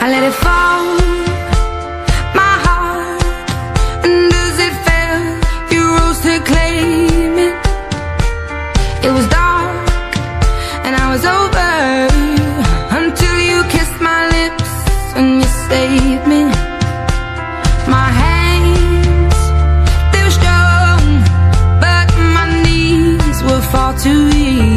I let it fall, my heart And as it fell, you rose to claim it. It was dark, and I was over Until you kissed my lips and you saved me. My hands, they were strong But my knees were far too weak.